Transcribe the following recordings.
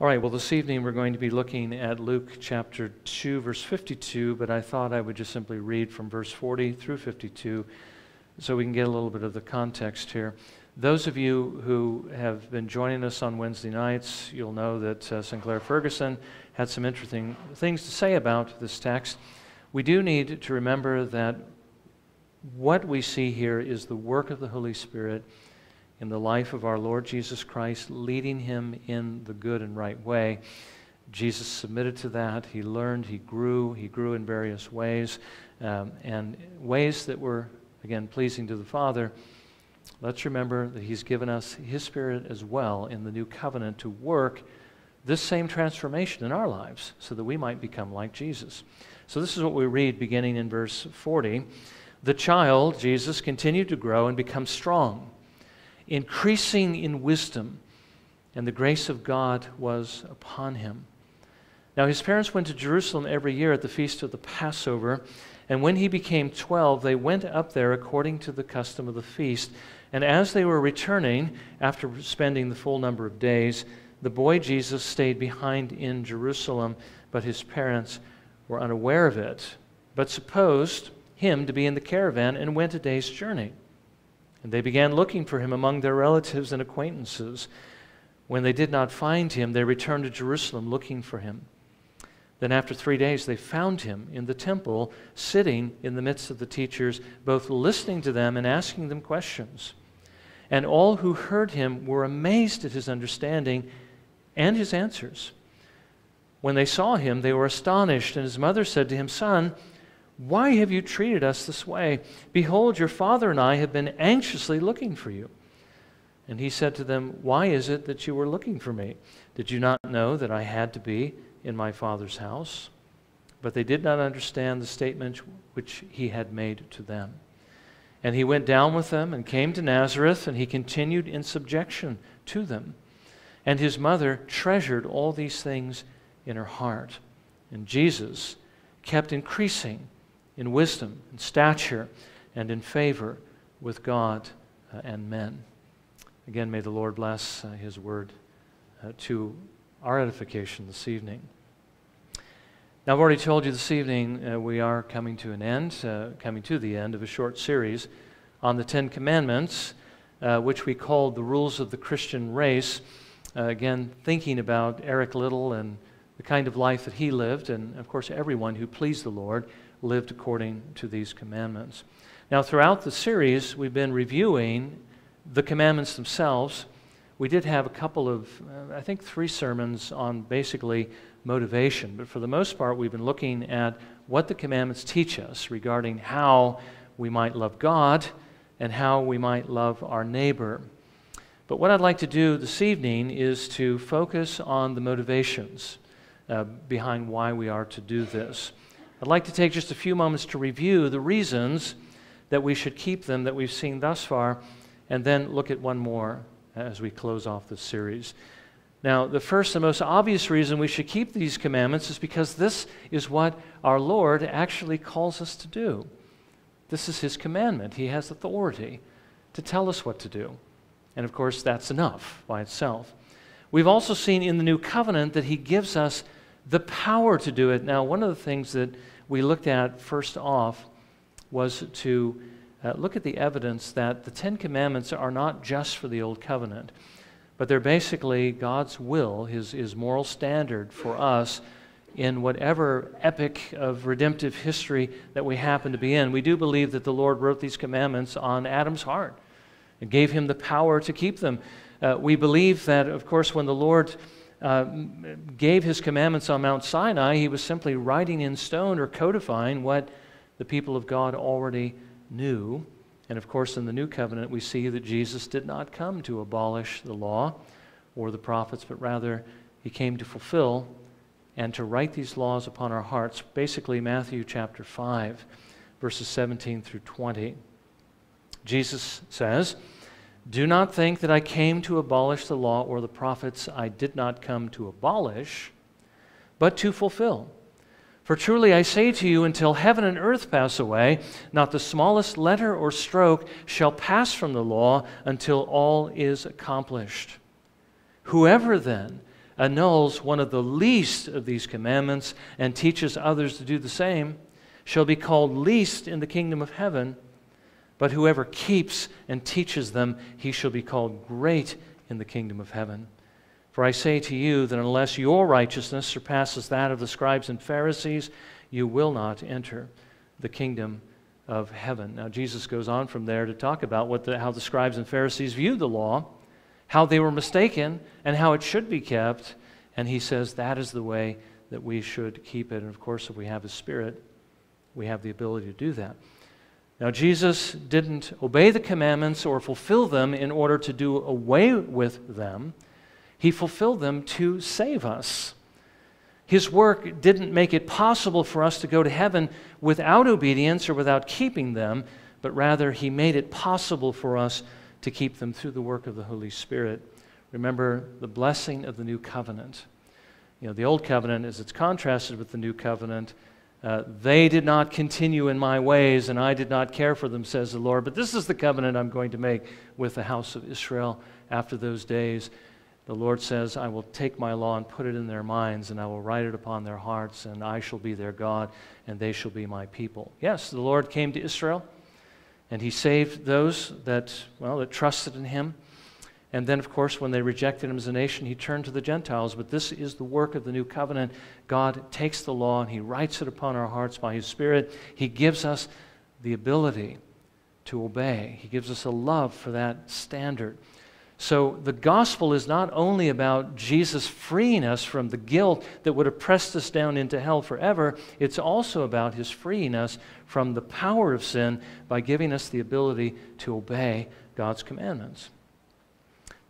All right, well, this evening we're going to be looking at Luke chapter 2, verse 52, but I thought I would just simply read from verse 40 through 52 so we can get a little bit of the context here. Those of you who have been joining us on Wednesday nights, you'll know that uh, Sinclair Ferguson had some interesting things to say about this text. We do need to remember that what we see here is the work of the Holy Spirit in the life of our Lord Jesus Christ, leading him in the good and right way. Jesus submitted to that. He learned, he grew, he grew in various ways, um, and ways that were, again, pleasing to the Father. Let's remember that he's given us his Spirit as well in the new covenant to work this same transformation in our lives so that we might become like Jesus. So, this is what we read beginning in verse 40. The child, Jesus, continued to grow and become strong increasing in wisdom, and the grace of God was upon him. Now, his parents went to Jerusalem every year at the feast of the Passover, and when he became 12, they went up there according to the custom of the feast. And as they were returning, after spending the full number of days, the boy Jesus stayed behind in Jerusalem, but his parents were unaware of it, but supposed him to be in the caravan and went a day's journey. And they began looking for him among their relatives and acquaintances. When they did not find him, they returned to Jerusalem looking for him. Then, after three days, they found him in the temple, sitting in the midst of the teachers, both listening to them and asking them questions. And all who heard him were amazed at his understanding and his answers. When they saw him, they were astonished, and his mother said to him, Son, why have you treated us this way? Behold, your father and I have been anxiously looking for you. And he said to them, Why is it that you were looking for me? Did you not know that I had to be in my father's house? But they did not understand the statement which he had made to them. And he went down with them and came to Nazareth, and he continued in subjection to them. And his mother treasured all these things in her heart. And Jesus kept increasing in wisdom and stature and in favor with God uh, and men. Again, may the Lord bless uh, his word uh, to our edification this evening. Now, I've already told you this evening uh, we are coming to an end, uh, coming to the end of a short series on the Ten Commandments, uh, which we called the Rules of the Christian Race. again, thinking about Eric Liddell and the kind of life that he lived, and of course, everyone who pleased the Lord lived according to these commandments. Now, throughout the series, we've been reviewing the commandments themselves. We did have a couple of, uh, I think, three sermons on basically motivation, but for the most part, we've been looking at what the commandments teach us regarding how we might love God and how we might love our neighbor. But what I'd like to do this evening is to focus on the motivations uh, behind why we are to do this. I'd like to take just a few moments to review the reasons that we should keep them that we've seen thus far, and then look at one more as we close off this series. Now, the first and most obvious reason we should keep these commandments is because this is what our Lord actually calls us to do. This is His commandment. He has authority to tell us what to do. And of course, that's enough by itself. We've also seen in the new covenant that He gives us the power to do it. Now, one of the things that we looked at first off was to uh, look at the evidence that the Ten Commandments are not just for the Old Covenant, but they're basically God's will, His, His moral standard for us in whatever epoch of redemptive history that we happen to be in. We do believe that the Lord wrote these commandments on Adam's heart and gave him the power to keep them. Uh, we believe that, of course, when the Lord uh, gave his commandments on Mount Sinai, he was simply writing in stone or codifying what the people of God already knew. And of course, in the New Covenant, we see that Jesus did not come to abolish the law or the prophets, but rather he came to fulfill and to write these laws upon our hearts. Basically, Matthew chapter 5, verses 17 through 20. Jesus says, do not think that I came to abolish the law or the prophets. I did not come to abolish, but to fulfill. For truly I say to you, until heaven and earth pass away, not the smallest letter or stroke shall pass from the law until all is accomplished. Whoever then annuls one of the least of these commandments and teaches others to do the same shall be called least in the kingdom of heaven. But whoever keeps and teaches them, he shall be called great in the kingdom of heaven. For I say to you that unless your righteousness surpasses that of the scribes and Pharisees, you will not enter the kingdom of heaven. Now, Jesus goes on from there to talk about what the, how the scribes and Pharisees viewed the law, how they were mistaken, and how it should be kept. And he says that is the way that we should keep it. And of course, if we have His Spirit, we have the ability to do that. Now, Jesus didn't obey the commandments or fulfill them in order to do away with them. He fulfilled them to save us. His work didn't make it possible for us to go to heaven without obedience or without keeping them, but rather, He made it possible for us to keep them through the work of the Holy Spirit. Remember the blessing of the new covenant. You know, the old covenant, as it's contrasted with the new covenant, uh, they did not continue in my ways, and I did not care for them, says the Lord. But this is the covenant I'm going to make with the house of Israel after those days. The Lord says, I will take my law and put it in their minds, and I will write it upon their hearts, and I shall be their God, and they shall be my people. Yes, the Lord came to Israel, and he saved those that, well, that trusted in him. And then, of course, when they rejected him as a nation, he turned to the Gentiles. But this is the work of the new covenant. God takes the law and he writes it upon our hearts by his Spirit. He gives us the ability to obey, he gives us a love for that standard. So the gospel is not only about Jesus freeing us from the guilt that would have pressed us down into hell forever, it's also about his freeing us from the power of sin by giving us the ability to obey God's commandments.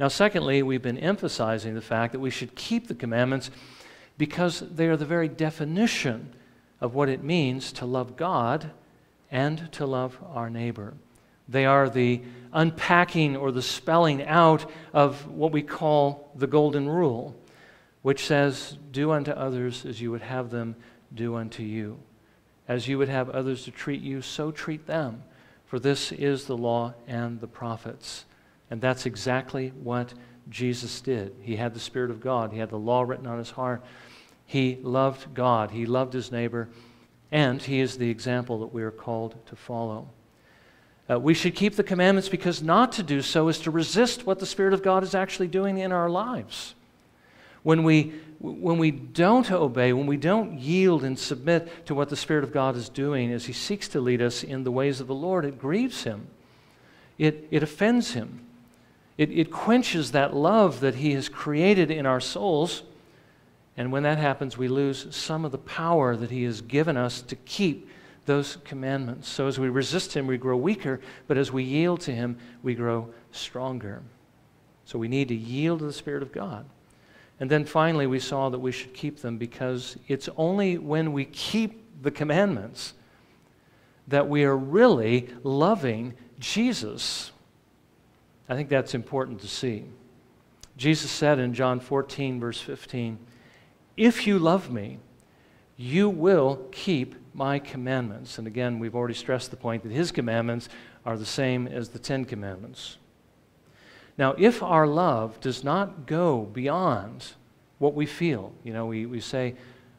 Now, secondly, we've been emphasizing the fact that we should keep the commandments because they are the very definition of what it means to love God and to love our neighbor. They are the unpacking or the spelling out of what we call the Golden Rule, which says, Do unto others as you would have them do unto you. As you would have others to treat you, so treat them. For this is the law and the prophets. And that's exactly what Jesus did. He had the Spirit of God, He had the law written on His heart. He loved God, He loved His neighbor, and He is the example that we are called to follow. Uh, we should keep the commandments because not to do so is to resist what the Spirit of God is actually doing in our lives. When we, when we don't obey, when we don't yield and submit to what the Spirit of God is doing as He seeks to lead us in the ways of the Lord, it grieves Him, it, it offends Him. It, it quenches that love that He has created in our souls. And when that happens, we lose some of the power that He has given us to keep those commandments. So as we resist Him, we grow weaker, but as we yield to Him, we grow stronger. So we need to yield to the Spirit of God. And then finally, we saw that we should keep them because it's only when we keep the commandments that we are really loving Jesus. I think that's important to see. Jesus said in John 14, verse 15, If you love me, you will keep my commandments. And again, we've already stressed the point that his commandments are the same as the Ten Commandments. Now, if our love does not go beyond what we feel, you know, we, we say,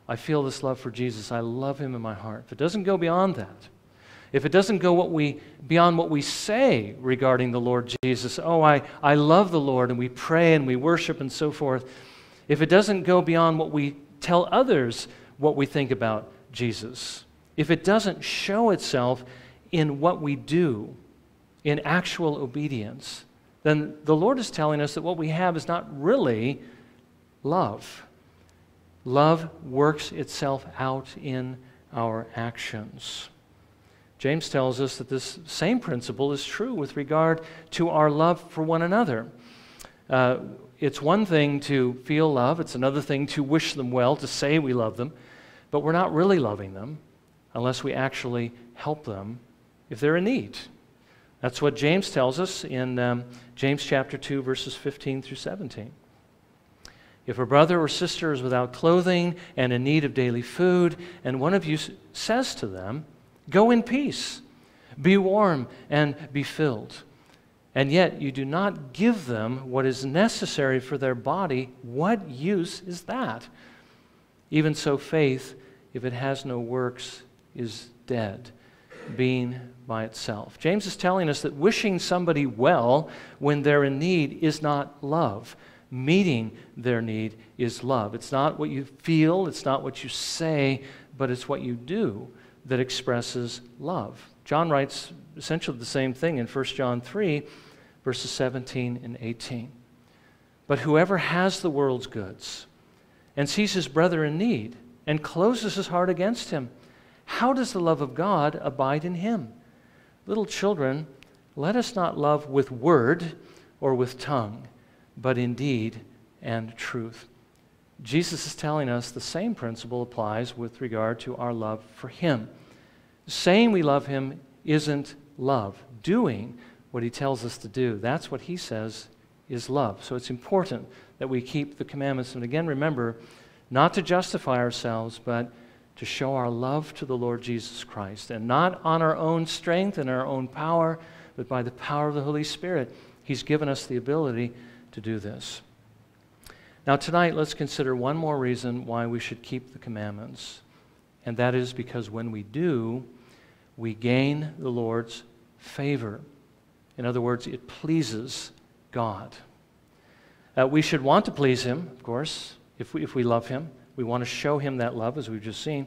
I feel this love for Jesus, I love him in my heart. If it doesn't go beyond that, if it doesn't go what we, beyond what we say regarding the Lord Jesus, oh, I, I love the Lord, and we pray and we worship and so forth, if it doesn't go beyond what we tell others what we think about Jesus, if it doesn't show itself in what we do, in actual obedience, then the Lord is telling us that what we have is not really love. Love works itself out in our actions. James tells us that this same principle is true with regard to our love for one another. Uh, it's one thing to feel love, it's another thing to wish them well, to say we love them, but we're not really loving them unless we actually help them if they're in need. That's what James tells us in um, James chapter 2, verses 15 through 17. If a brother or sister is without clothing and in need of daily food, and one of you says to them, Go in peace. Be warm and be filled. and yet you do not give them what is necessary for their body, what use is that? Even so, faith, if it has no works, is dead, being by itself. James is telling us that wishing somebody well when they're in need is not love. Meeting their need is love. It's not what you feel, it's not what you say, but it's what you do that expresses love. John writes essentially the same thing in 1 John 3, verses 17 and 18. But whoever has the world's goods and sees his brother in need and closes his heart against him, how does the love of God abide in him? Little children, let us not love with word or with tongue, but in deed and truth. Jesus is telling us the same principle applies with regard to our love for him. Saying we love him isn't love. Doing what he tells us to do, that's what he says is love. So it's important that we keep the commandments. And again, remember, not to justify ourselves, but to show our love to the Lord Jesus Christ. And not on our own strength and our own power, but by the power of the Holy Spirit. He's given us the ability to do this. Now, tonight, let's consider one more reason why we should keep the commandments. And that is because when we do, we gain the Lord's favor. In other words, it pleases God. Uh, we should want to please Him, of course, if we, if we love Him. We want to show Him that love, as we've just seen.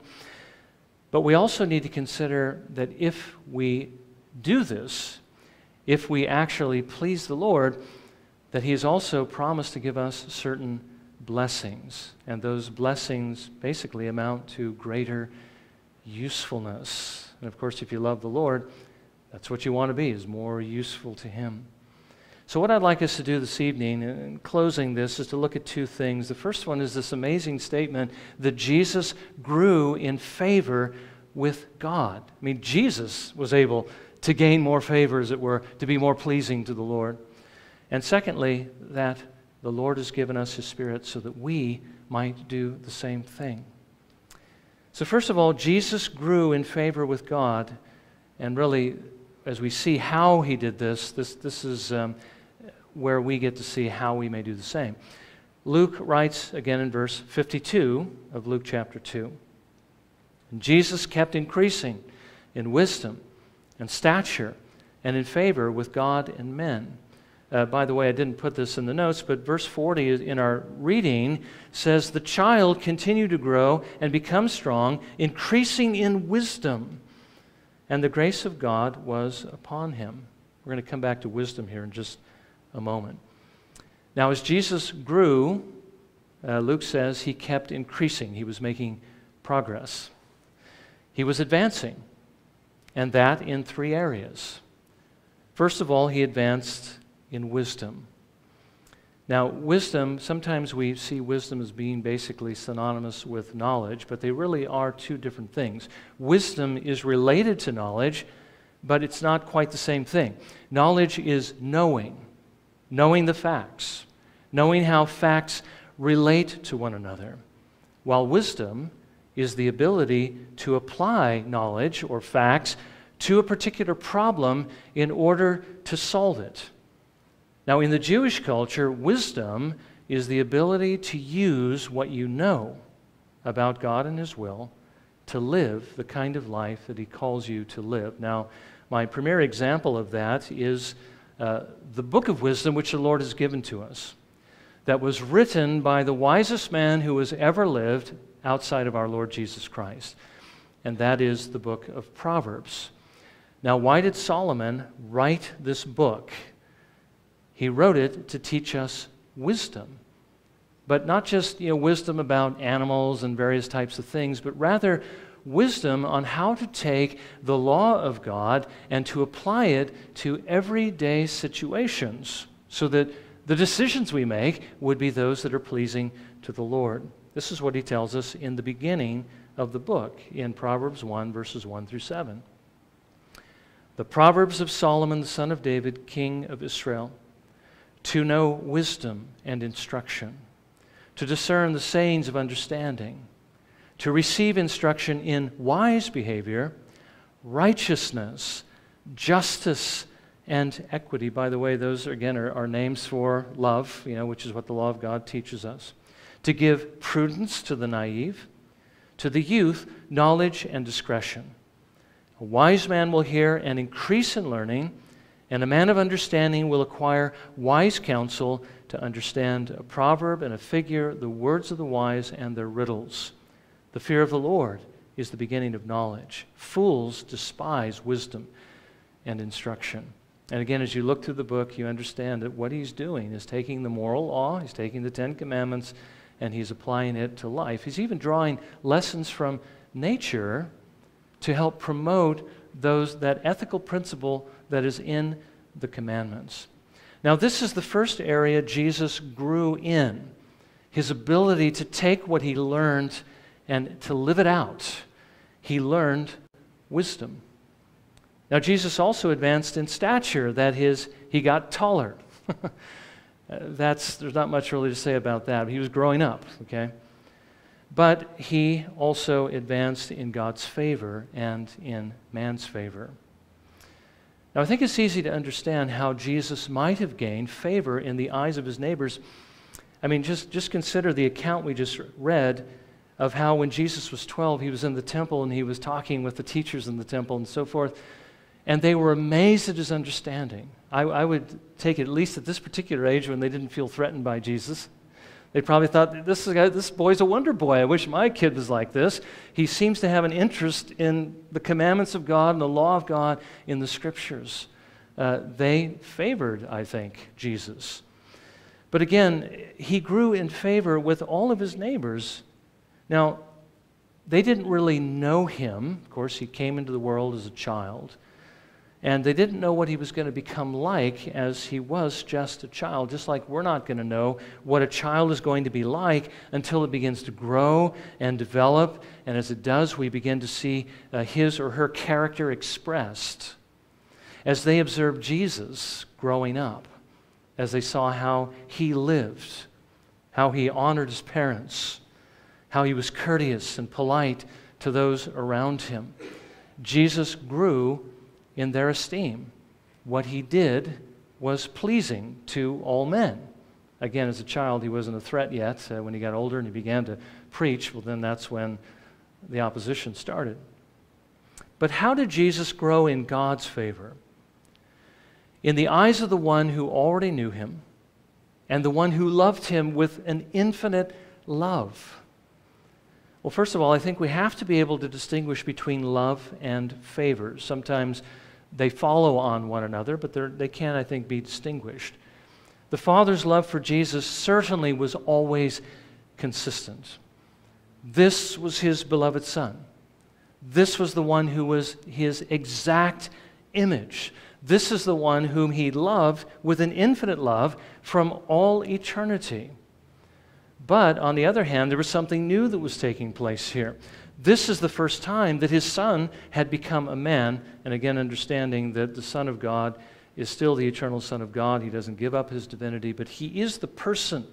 But we also need to consider that if we do this, if we actually please the Lord, that He has also promised to give us certain blessings. And those blessings basically amount to greater usefulness. And of course, if you love the Lord, that's what you want to be, is more useful to Him. So, what I'd like us to do this evening, in closing this, is to look at two things. The first one is this amazing statement that Jesus grew in favor with God. I mean, Jesus was able to gain more favor, as it were, to be more pleasing to the Lord. And secondly, that the Lord has given us His Spirit so that we might do the same thing. So, first of all, Jesus grew in favor with God, and really, as we see how He did this, this, this is. Um, where we get to see how we may do the same. Luke writes again in verse 52 of Luke chapter 2. Jesus kept increasing in wisdom and stature and in favor with God and men. Uh, by the way, I didn't put this in the notes, but verse 40 in our reading says, The child continued to grow and become strong, increasing in wisdom, and the grace of God was upon him. We're going to come back to wisdom here in just a moment. Now, as Jesus grew, uh, Luke says he kept increasing, he was making progress. He was advancing, and that in three areas. First of all, he advanced in wisdom. Now, wisdom, sometimes we see wisdom as being basically synonymous with knowledge, but they really are two different things. Wisdom is related to knowledge, but it's not quite the same thing. Knowledge is knowing knowing the facts, knowing how facts relate to one another, while wisdom is the ability to apply knowledge or facts to a particular problem in order to solve it. Now, in the Jewish culture, wisdom is the ability to use what you know about God and His will to live the kind of life that He calls you to live. Now, my premier example of that is uh, the book of wisdom which the Lord has given to us, that was written by the wisest man who has ever lived outside of our Lord Jesus Christ. And that is the book of Proverbs. Now, why did Solomon write this book? He wrote it to teach us wisdom. But not just you know, wisdom about animals and various types of things, but rather wisdom on how to take the law of God and to apply it to everyday situations so that the decisions we make would be those that are pleasing to the Lord. This is what he tells us in the beginning of the book in Proverbs 1, verses 1 through 7. The Proverbs of Solomon, the son of David, king of Israel, to know wisdom and instruction, to discern the sayings of understanding to receive instruction in wise behavior, righteousness, justice, and equity. By the way, those again are, are names for love, you know, which is what the law of God teaches us. To give prudence to the naive, to the youth, knowledge and discretion. A wise man will hear and increase in learning, and a man of understanding will acquire wise counsel to understand a proverb and a figure, the words of the wise and their riddles. The fear of the Lord is the beginning of knowledge. Fools despise wisdom and instruction. And again, as you look through the book, you understand that what he's doing is taking the moral law, he's taking the Ten Commandments, and he's applying it to life. He's even drawing lessons from nature to help promote those, that ethical principle that is in the commandments. Now, this is the first area Jesus grew in his ability to take what he learned and to live it out. He learned wisdom. Now, Jesus also advanced in stature, that is, he got taller. That's, there's not much really to say about that. He was growing up, okay? But he also advanced in God's favor and in man's favor. Now, I think it's easy to understand how Jesus might have gained favor in the eyes of his neighbors. I mean, just, just consider the account we just read of how when Jesus was 12, he was in the temple and he was talking with the teachers in the temple and so forth. And they were amazed at his understanding. I, I would take it at least at this particular age when they didn't feel threatened by Jesus. They probably thought, this, is, this boy's a wonder boy. I wish my kid was like this. He seems to have an interest in the commandments of God and the law of God in the scriptures. Uh, they favored, I think, Jesus. But again, he grew in favor with all of his neighbors. Now, they didn't really know him. Of course, he came into the world as a child. And they didn't know what he was going to become like as he was just a child, just like we're not going to know what a child is going to be like until it begins to grow and develop. And as it does, we begin to see uh, his or her character expressed. As they observed Jesus growing up, as they saw how he lived, how he honored his parents, how he was courteous and polite to those around him, Jesus grew in their esteem. What he did was pleasing to all men. Again, as a child, he wasn't a threat yet. Uh, when he got older and he began to preach, well, then that's when the opposition started. But how did Jesus grow in God's favor? In the eyes of the one who already knew him and the one who loved him with an infinite love. Well, first of all, I think we have to be able to distinguish between love and favor. Sometimes they follow on one another, but they can, I think, be distinguished. The Father's love for Jesus certainly was always consistent. This was his beloved Son. This was the one who was his exact image. This is the one whom he loved with an infinite love from all eternity. But on the other hand, there was something new that was taking place here. This is the first time that his son had become a man, and again, understanding that the Son of God is still the eternal Son of God. He doesn't give up his divinity, but he is the person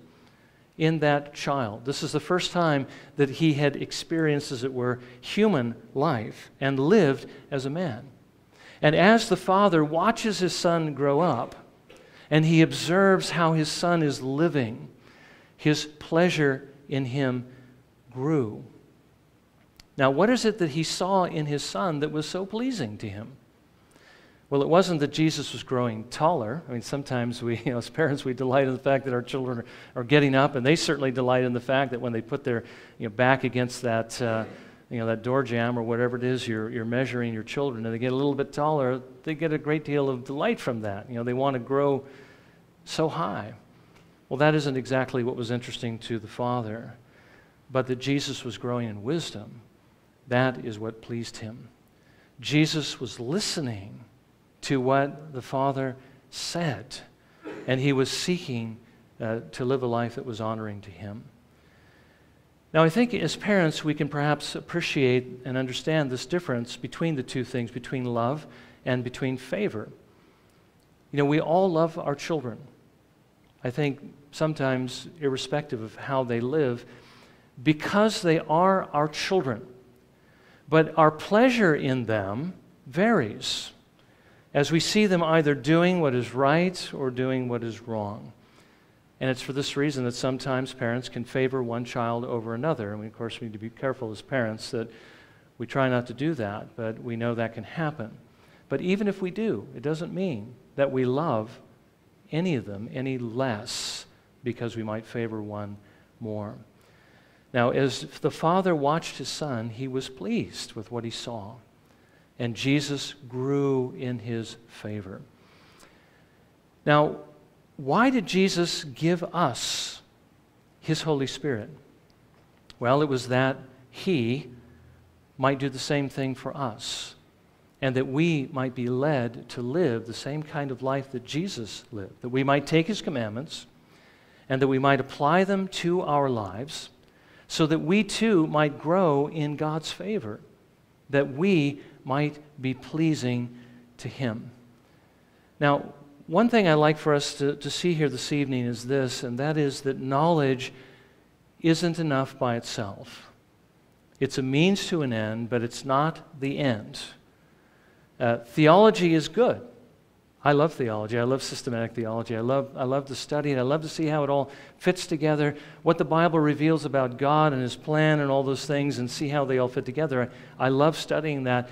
in that child. This is the first time that he had experienced, as it were, human life and lived as a man. And as the father watches his son grow up and he observes how his son is living, his pleasure in him grew. Now, what is it that he saw in his son that was so pleasing to him? Well, it wasn't that Jesus was growing taller. I mean, sometimes we, you know, as parents, we delight in the fact that our children are, getting up, and they certainly delight in the fact that when they put their you know, back against that, uh, you know, that door jamb or whatever it is you're, you're measuring your children, and they get a little bit taller, they get a great deal of delight from that. You know, they want to grow so high. Well, that isn't exactly what was interesting to the Father, but that Jesus was growing in wisdom that is what pleased him. Jesus was listening to what the Father said, and he was seeking uh, to live a life that was honoring to him. Now, I think as parents, we can perhaps appreciate and understand this difference between the two things, between love and between favor. You know, we all love our children. I think sometimes, irrespective of how they live, because they are our children but our pleasure in them varies. as we see them either doing what is right or doing what is wrong. And it's for this reason that sometimes parents can favor one child over another. And we, of course, we need to be careful as parents that we try not to do that, but we know that can happen. But even if we do, it doesn't mean that we love any of them any less because we might favor one more. Now, as the father watched his son, he was pleased with what he saw, and Jesus grew in his favor. Now, why did Jesus give us his Holy Spirit? Well, it was that he might do the same thing for us, and that we might be led to live the same kind of life that Jesus lived, that we might take his commandments, and that we might apply them to our lives so that we too might grow in God's favor, that we might be pleasing to Him. Now, one thing I like for us to, to see here this evening is this, and that is that knowledge isn't enough by itself. It's a means to an end, but it's not the end. Uh, theology is good. I love theology. I love systematic theology. I love, I love to study it. I love to see how it all fits together, what the Bible reveals about God and His plan and all those things, and see how they all fit together. I, love studying that,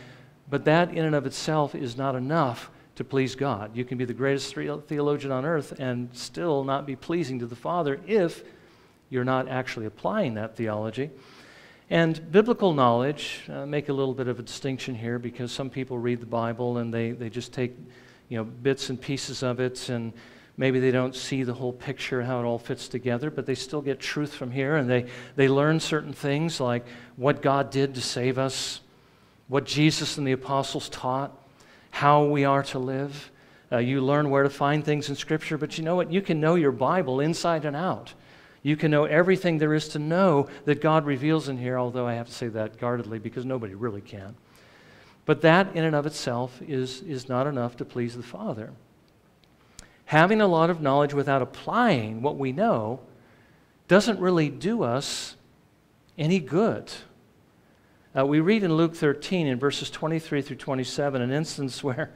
but that in and of itself is not enough to please God. You can be the greatest theologian on earth and still not be pleasing to the Father if you're not actually applying that theology. And biblical knowledge, uh, make a little bit of a distinction here because some people read the Bible and they, they just take you know, bits and pieces of it, and maybe they don't see the whole picture, how it all fits together, but they still get truth from here, and they, they learn certain things like what God did to save us, what Jesus and the apostles taught, how we are to live. Uh, you learn where to find things in Scripture, but you know what? You can know your Bible inside and out. You can know everything there is to know that God reveals in here, although I have to say that guardedly because nobody really can. But that, in and of itself, is, is not enough to please the Father. Having a lot of knowledge without applying what we know doesn't really do us any good. Uh, we read in Luke 13, in verses 23 through 27, an instance where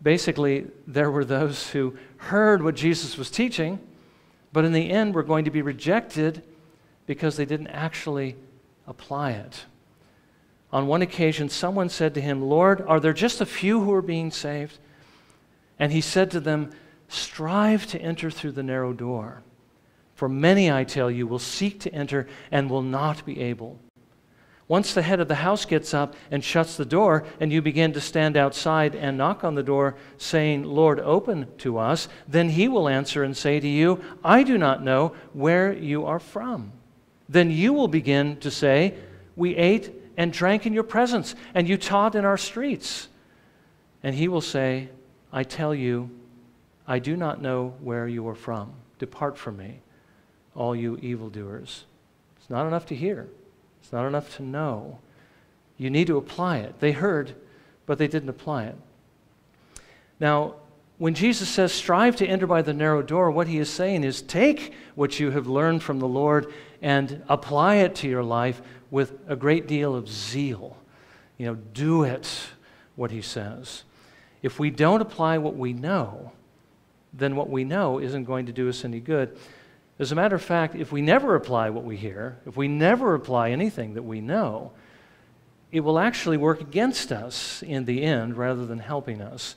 basically there were those who heard what Jesus was teaching, but in the end were going to be rejected because they didn't actually apply it. On one occasion, someone said to him, Lord, are there just a few who are being saved? And he said to them, Strive to enter through the narrow door. For many, I tell you, will seek to enter and will not be able. Once the head of the house gets up and shuts the door, and you begin to stand outside and knock on the door, saying, Lord, open to us, then he will answer and say to you, I do not know where you are from. Then you will begin to say, We ate and drank in your presence, and you taught in our streets. And he will say, I tell you, I do not know where you are from. Depart from me, all you evildoers. It's not enough to hear, it's not enough to know. You need to apply it. They heard, but they didn't apply it. Now, when Jesus says, strive to enter by the narrow door, what he is saying is take what you have learned from the Lord and apply it to your life with a great deal of zeal. You know, do it, what he says. If we don't apply what we know, then what we know isn't going to do us any good. As a matter of fact, if we never apply what we hear, if we never apply anything that we know, it will actually work against us in the end rather than helping us.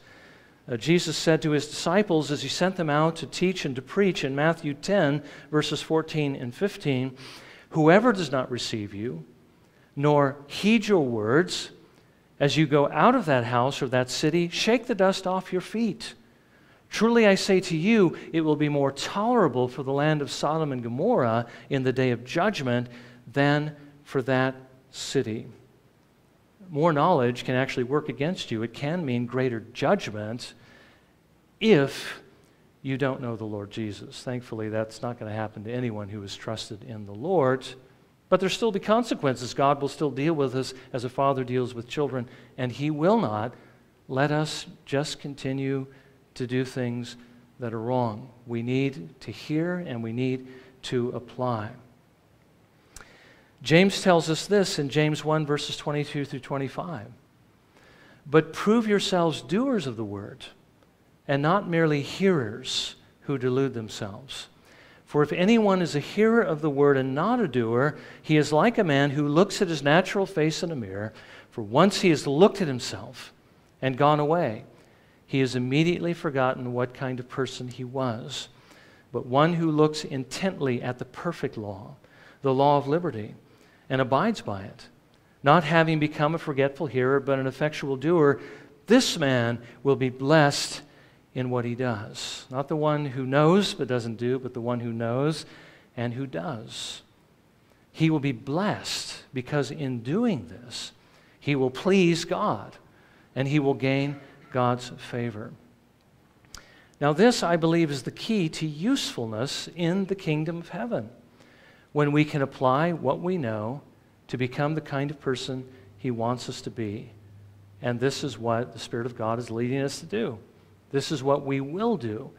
Uh, Jesus said to his disciples as he sent them out to teach and to preach in Matthew 10, verses 14 and 15 Whoever does not receive you, nor heed your words, as you go out of that house or that city, shake the dust off your feet. Truly I say to you, it will be more tolerable for the land of Sodom and Gomorrah in the day of judgment than for that city. More knowledge can actually work against you. It can mean greater judgment if you don't know the Lord Jesus. Thankfully, that's not going to happen to anyone who is trusted in the Lord. But there'll still be consequences. God will still deal with us as a father deals with children, and He will not let us just continue to do things that are wrong. We need to hear and we need to apply. James tells us this in James 1, verses 22 through 25. but prove yourselves doers of the word, and not merely hearers who delude themselves. For if anyone is a hearer of the word and not a doer, he is like a man who looks at his natural face in a mirror. For once he has looked at himself and gone away, he has immediately forgotten what kind of person he was. But one who looks intently at the perfect law, the law of liberty, and abides by it, not having become a forgetful hearer, but an effectual doer, this man will be blessed in what he does. Not the one who knows but doesn't do, but the one who knows and who does. He will be blessed because in doing this, he will please God and he will gain God's favor. Now, this, I believe, is the key to usefulness in the kingdom of heaven when we can apply what we know to become the kind of person he wants us to be. And this is what the Spirit of God is leading us to do. This is what we will do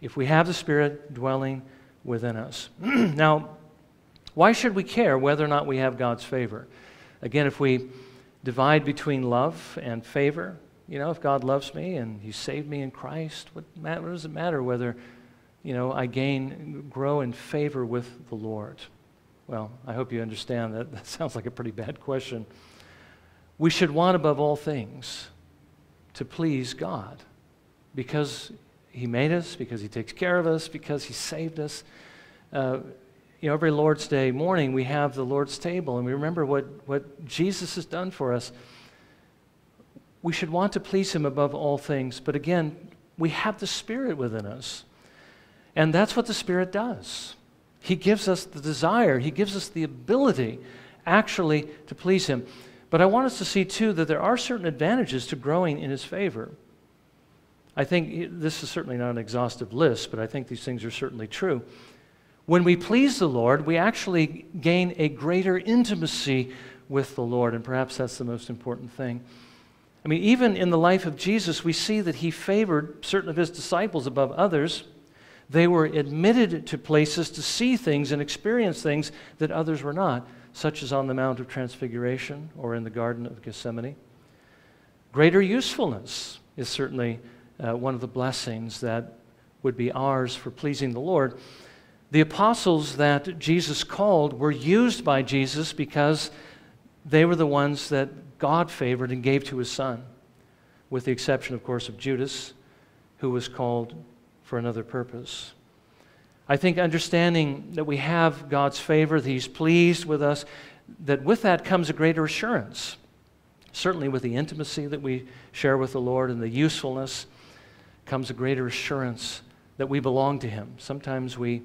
if we have the Spirit dwelling within us. now, why should we care whether or not we have God's favor? Again, if we divide between love and favor, you know, if God loves me and He saved me in Christ, what, what does it matter whether, you know, I gain, grow in favor with the Lord? Well, I hope you understand that. That sounds like a pretty bad question. We should want above all things to please God because He made us, because He takes care of us, because He saved us. Uh, you know, every Lord's Day morning we have the Lord's table and we remember what, what Jesus has done for us. We should want to please Him above all things, but again, we have the Spirit within us. And that's what the Spirit does. He gives us the desire, He gives us the ability actually to please Him. But I want us to see, too, that there are certain advantages to growing in His favor. I think eh, this is certainly not an exhaustive list, but I think these things are certainly true. When we please the Lord, we actually gain a greater intimacy with the Lord, and perhaps that's the most important thing. I mean, even in the life of Jesus, we see that he favored certain of his disciples above others. They were admitted to places to see things and experience things that others were not, such as on the Mount of Transfiguration or in the Garden of Gethsemane. Greater usefulness is certainly uh, one of the blessings that would be ours for pleasing the Lord. The apostles that Jesus called were used by Jesus because they were the ones that God favored and gave to his son, with the exception, of course, of Judas, who was called for another purpose. I think understanding that we have God's favor, that He's pleased with us, that with that comes a greater assurance. Certainly, with the intimacy that we share with the Lord and the usefulness comes a greater assurance that we belong to Him. Sometimes we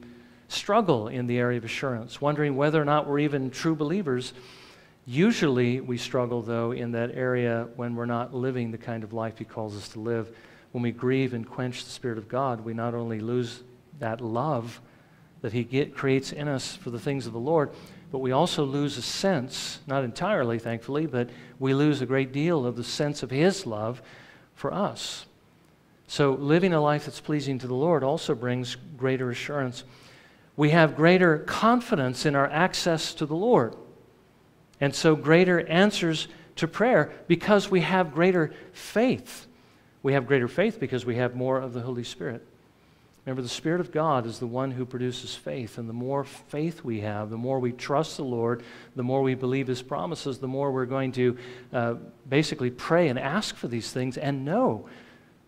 struggle in the area of assurance, wondering whether or not we're even true believers. Usually, we struggle, though, in that area when we're not living the kind of life He calls us to live. When we grieve and quench the Spirit of God, we not only lose that love that He get, creates in us for the things of the Lord, but we also lose a sense, not entirely, thankfully, but we lose a great deal of the sense of His love for us. So, living a life that's pleasing to the Lord also brings greater assurance. We have greater confidence in our access to the Lord. And so, greater answers to prayer because we have greater faith. We have greater faith because we have more of the Holy Spirit. Remember, the Spirit of God is the one who produces faith. And the more faith we have, the more we trust the Lord, the more we believe His promises, the more we're going to uh, basically pray and ask for these things and know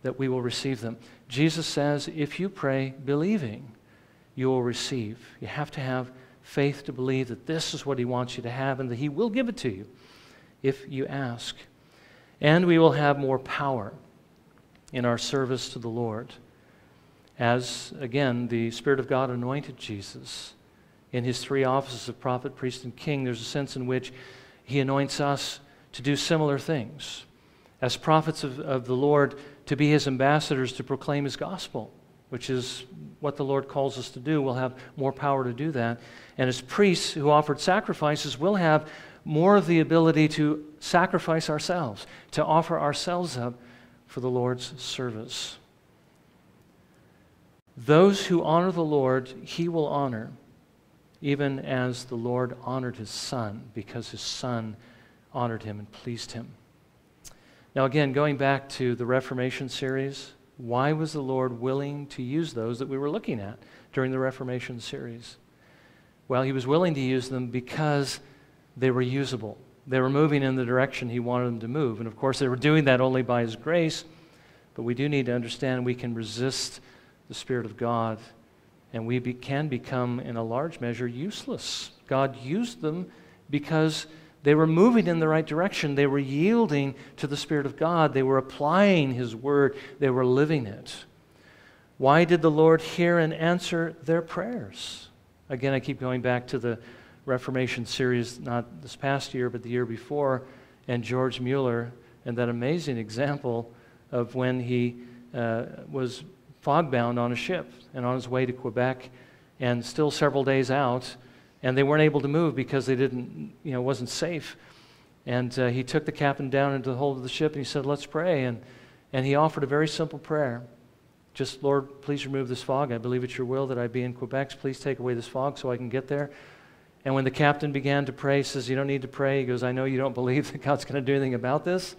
that we will receive them. Jesus says, if you pray believing, you will receive. You have to have faith to believe that this is what He wants you to have and that He will give it to you if you ask. And we will have more power in our service to the Lord. As, again, the Spirit of God anointed Jesus in his three offices of prophet, priest, and king, there's a sense in which he anoints us to do similar things. As prophets of, of the Lord, to be his ambassadors to proclaim his gospel, which is what the Lord calls us to do. We'll have more power to do that. And as priests who offered sacrifices, we'll have more of the ability to sacrifice ourselves, to offer ourselves up for the Lord's service. Those who honor the Lord, he will honor, even as the Lord honored his son, because his son honored him and pleased him. Now, again, going back to the Reformation series, why was the Lord willing to use those that we were looking at during the Reformation series? Well, He was willing to use them because they were usable. They were moving in the direction He wanted them to move. And of course, they were doing that only by His grace. But we do need to understand we can resist the Spirit of God and we be, can become, in a large measure, useless. God used them because they were moving in the right direction. They were yielding to the Spirit of God. They were applying His Word. They were living it. Why did the Lord hear and answer their prayers? Again, I keep going back to the Reformation series, not this past year, but the year before, and George Mueller, and that amazing example of when he uh, was fogbound on a ship and on his way to Quebec, and still several days out and they weren't able to move because they didn't, you know, wasn't safe. And uh, he took the captain down into the hold of the ship and he said, Let's pray. And, and he offered a very simple prayer. Just, Lord, please remove this fog. I believe it's your will that I be in Quebec. Please take away this fog so I can get there. And when the captain began to pray, he says, You don't need to pray. He goes, I know you don't believe that God's going to do anything about this.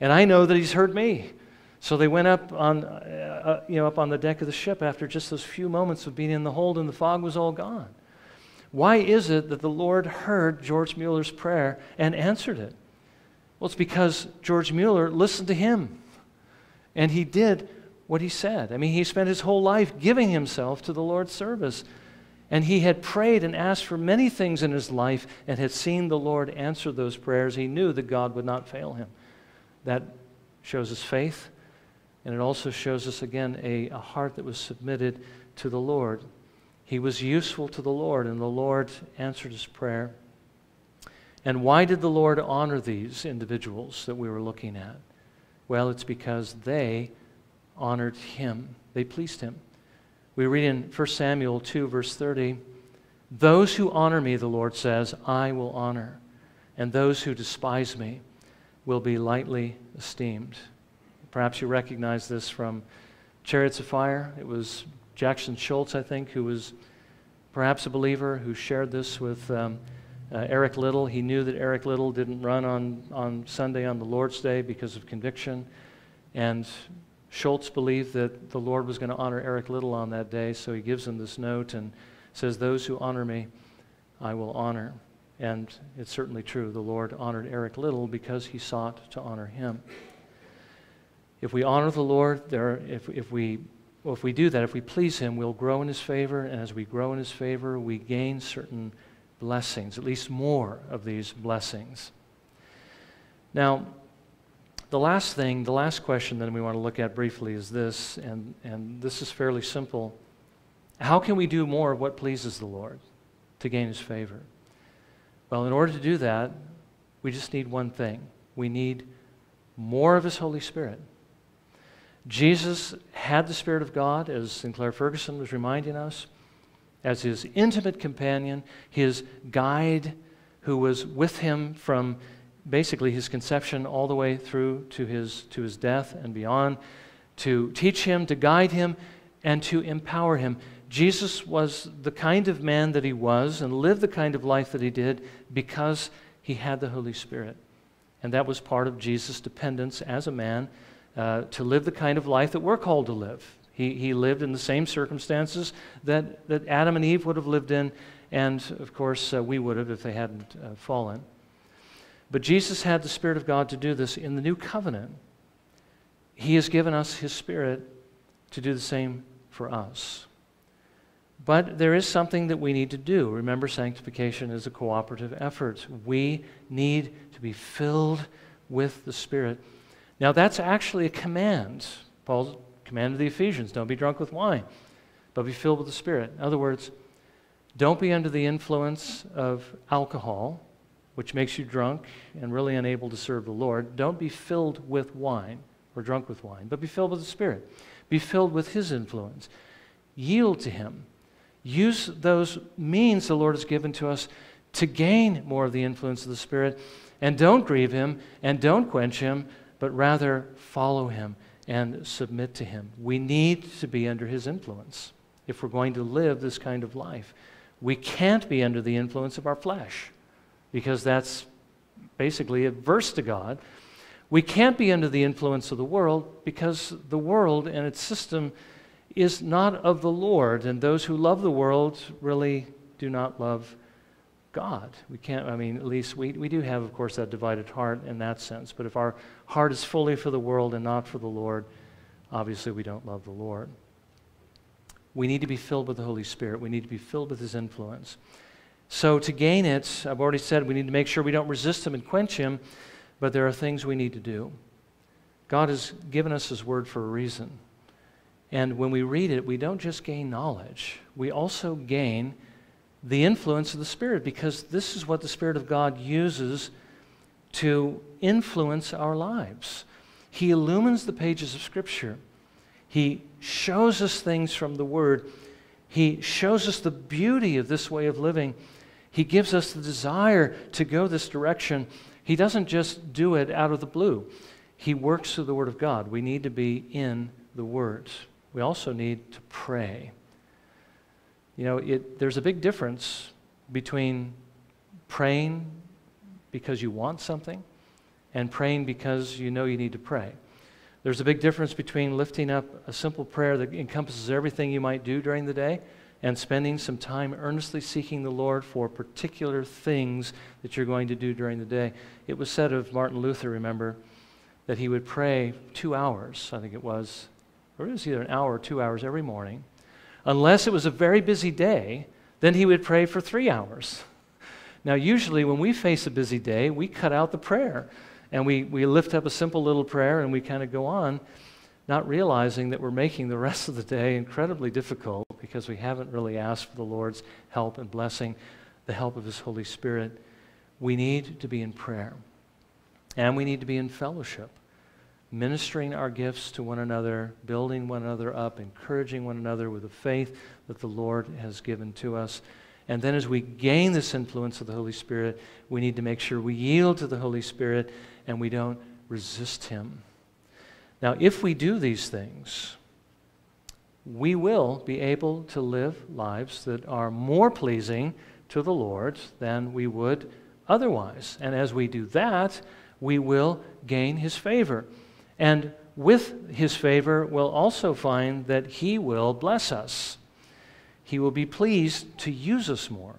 And I know that he's heard me. So they went up on, uh, uh, you know, up on the deck of the ship after just those few moments of being in the hold, and the fog was all gone. Why is it that the Lord heard George Mueller's prayer and answered it? Well, it's because George Mueller listened to him and he did what he said. I mean, he spent his whole life giving himself to the Lord's service. And he had prayed and asked for many things in his life and had seen the Lord answer those prayers. He knew that God would not fail him. That shows us faith, and it also shows us, again, a, a heart that was submitted to the Lord. He was useful to the Lord, and the Lord answered his prayer. And why did the Lord honor these individuals that we were looking at? Well, it's because they honored him, they pleased him. We read in 1 Samuel 2, verse 30 Those who honor me, the Lord says, I will honor, and those who despise me will be lightly esteemed. Perhaps you recognize this from Chariots of Fire. It was Jackson Scholz, I think, who was perhaps a believer, who shared this with um, uh, Eric Liddell. He knew that Eric Liddell didn't run on, on Sunday on the Lord's Day because of conviction. And Schultz believed that the Lord was going to honor Eric Liddell on that day, so he gives him this note and says, Those who honor me, I will honor. And it's certainly true. The Lord honored Eric Liddell because he sought to honor him. If we honor the Lord, there, if, if we well, if we do that, if we please Him, we'll grow in His favor. And as we grow in His favor, we gain certain blessings, at least more of these blessings. Now, the last thing, the last question that we want to look at briefly is this, and, and this is fairly simple. How can we do more of what pleases the Lord to gain His favor? Well, in order to do that, we just need one thing we need more of His Holy Spirit. Jesus had the Spirit of God, as Sinclair Ferguson was reminding us, as his intimate companion, his guide, who was with him from basically his conception all the way through to his, to his death and beyond, to teach him, to guide him, and to empower him. Jesus was the kind of man that he was and lived the kind of life that he did because he had the Holy Spirit. And that was part of Jesus' dependence as a man uh, to live the kind of life that we're called to live. He, he lived in the same circumstances that, that Adam and Eve would have lived in, and of course, uh, we would have if they hadn't uh, fallen. But Jesus had the Spirit of God to do this in the new covenant. He has given us His Spirit to do the same for us. But there is something that we need to do. Remember, sanctification is a cooperative effort. We need to be filled with the Spirit. Now, that's actually a command. Paul commanded the Ephesians don't be drunk with wine, but be filled with the Spirit. In other words, don't be under the influence of alcohol, which makes you drunk and really unable to serve the Lord. Don't be filled with wine or drunk with wine, but be filled with the Spirit. Be filled with His influence. Yield to Him. Use those means the Lord has given to us to gain more of the influence of the Spirit. And don't grieve Him and don't quench Him but rather follow him and submit to him. We need to be under his influence if we're going to live this kind of life. We can't be under the influence of our flesh because that's basically adverse to God. We can't be under the influence of the world because the world and its system is not of the Lord, and those who love the world really do not love God. We can't, I mean, at least we, we do have, of course, that divided heart in that sense. But if our heart is fully for the world and not for the Lord, obviously we don't love the Lord. We need to be filled with the Holy Spirit. We need to be filled with His influence. So, to gain it, I've already said we need to make sure we don't resist Him and quench Him, but there are things we need to do. God has given us His Word for a reason. And when we read it, we don't just gain knowledge, we also gain the influence of the Spirit because this is what the Spirit of God uses to influence our lives. He illumines the pages of Scripture. He shows us things from the Word. He shows us the beauty of this way of living. He gives us the desire to go this direction. He doesn't just do it out of the blue, He works through the Word of God. We need to be in the Word. We also need to pray. You know, it, there's a big difference between praying because you want something and praying because you know you need to pray. There's a big difference between lifting up a simple prayer that encompasses everything you might do during the day and spending some time earnestly seeking the Lord for particular things that you're going to do during the day. It was said of Martin Luther, remember, that he would pray two hours, I think it was, or it was either an hour or two hours every morning. Unless it was a very busy day, then he would pray for three hours. Now, usually when we face a busy day, we cut out the prayer and we, we lift up a simple little prayer and we kind of go on, not realizing that we're making the rest of the day incredibly difficult because we haven't really asked for the Lord's help and blessing, the help of His Holy Spirit. We need to be in prayer and we need to be in fellowship, ministering our gifts to one another, building one another up, encouraging one another with the faith that the Lord has given to us. And then, as we gain this influence of the Holy Spirit, we need to make sure we yield to the Holy Spirit and we don't resist Him. Now, if we do these things, we will be able to live lives that are more pleasing to the Lord than we would otherwise. And as we do that, we will gain His favor. And with His favor, we'll also find that He will bless us. He will be pleased to use us more.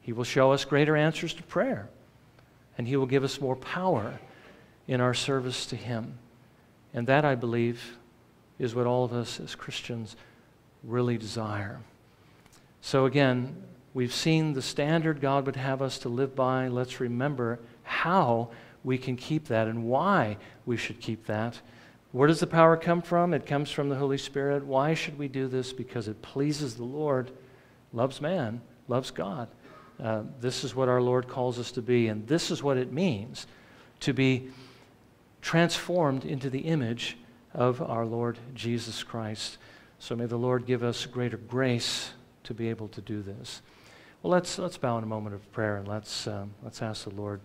He will show us greater answers to prayer and He will give us more power in our service to Him. And that, I believe, is what all of us as Christians really desire. So, again, we've seen the standard God would have us to live by. Let's remember how we can keep that and why we should keep that. Where does the power come from? It comes from the Holy Spirit. Why should we do this? Because it pleases the Lord, loves man, loves God. Uh, this is what our Lord calls us to be, and this is what it means to be transformed into the image of our Lord Jesus Christ. So may the Lord give us greater grace to be able to do this. Well, let's, let's bow in a moment of prayer and let's, um, let's ask the Lord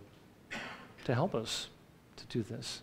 to help us to do this.